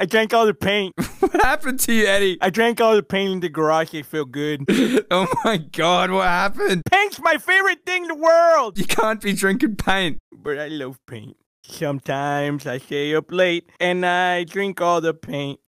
I drank all the paint. what happened to you, Eddie? I drank all the paint in the garage. It felt good. oh my god, what happened? Paint's my favorite thing in the world. You can't be drinking paint. But I love paint. Sometimes I stay up late and I drink all the paint.